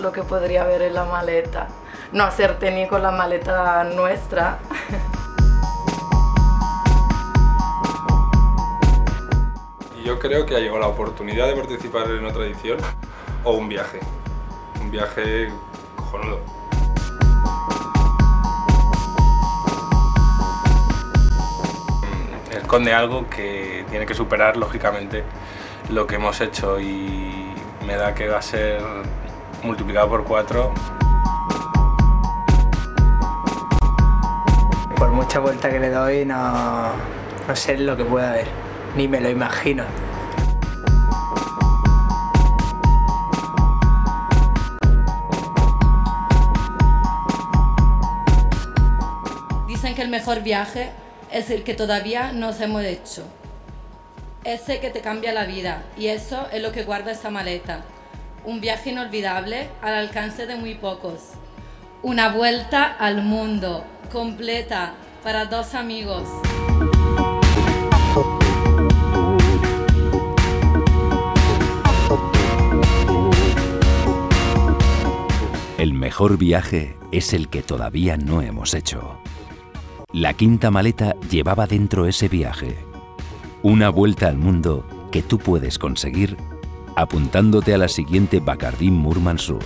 lo que podría haber en la maleta. No hacerte ni con la maleta nuestra. Yo creo que ha llegado la oportunidad de participar en otra edición o un viaje. Un viaje cojonudo. Esconde algo que tiene que superar, lógicamente, lo que hemos hecho y me da que va a ser multiplicado por cuatro. Por mucha vuelta que le doy, no, no sé lo que pueda haber, ni me lo imagino. Dicen que el mejor viaje es el que todavía no hemos hecho. Ese que te cambia la vida y eso es lo que guarda esta maleta. Un viaje inolvidable al alcance de muy pocos. Una vuelta al mundo completa para dos amigos. El mejor viaje es el que todavía no hemos hecho. La quinta maleta llevaba dentro ese viaje. Una vuelta al mundo que tú puedes conseguir apuntándote a la siguiente Bacardi Murmansud.